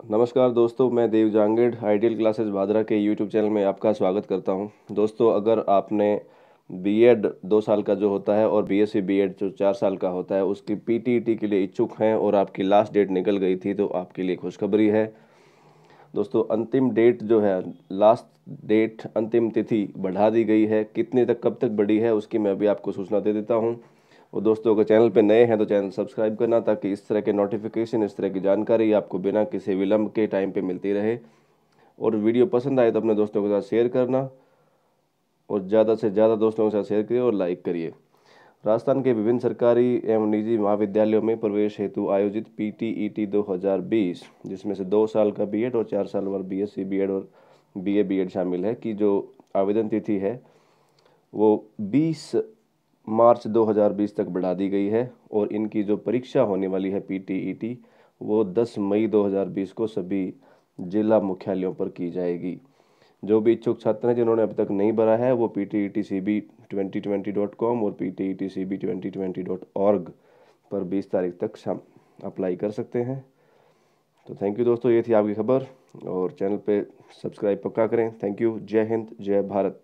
नमस्कार दोस्तों, मैं देव जांगेड़, आइडियल क्लासेस भादरा के यूट्यूब चैनल में आपका स्वागत करता हूँ। दोस्तों, अगर आपने बीएड दो साल का जो होता है और बीएससी बीएड जो चार साल का होता है, उसकी पीटीईटी के लिए इच्छुक हैं और आपकी लास्ट डेट निकल गई थी तो आपके लिए खुशखबरी है। दोस्तों, अंतिम डेट जो है लास्ट डेट अंतिम तिथि बढ़ा दी गई है। कितने तक, कब तक बढ़ी है, उसकी मैं अभी आपको सूचना दे देता हूँ। और दोस्तों, अगर चैनल पे नए हैं तो चैनल सब्सक्राइब करना ताकि इस तरह के नोटिफिकेशन इस तरह की जानकारी आपको बिना किसी विलम्ब के टाइम पे मिलती रहे। और वीडियो पसंद आए तो अपने दोस्तों के साथ शेयर करना और ज़्यादा से ज़्यादा दोस्तों के साथ शेयर करिए और लाइक करिए। राजस्थान के विभिन्न सरकारी एवं निजी महाविद्यालयों में प्रवेश हेतु आयोजित पी टी ई टी दो हज़ार बीस, जिसमें से दो साल का बी एड और चार साल वाला B S C B Ed और बी ए बी एड शामिल है, कि जो आवेदन तिथि है, वो बीस मार्च 2020 तक बढ़ा दी गई है और इनकी जो परीक्षा होने वाली है पीटीईटी e वो 10 मई 2020 को सभी जिला मुख्यालयों पर की जाएगी। जो भी इच्छुक छात्र हैं जिन्होंने अभी तक नहीं भरा है, वो P T E T C B twenty twenty dot com और P T E T C B twenty twenty dot org पर बीस तारीख तक शाम अप्लाई कर सकते हैं। तो थैंक यू दोस्तों, ये थी आपकी खबर और चैनल पे सब्सक्राइब पक्का करें। Thank you. जय हिंद, जय भारत।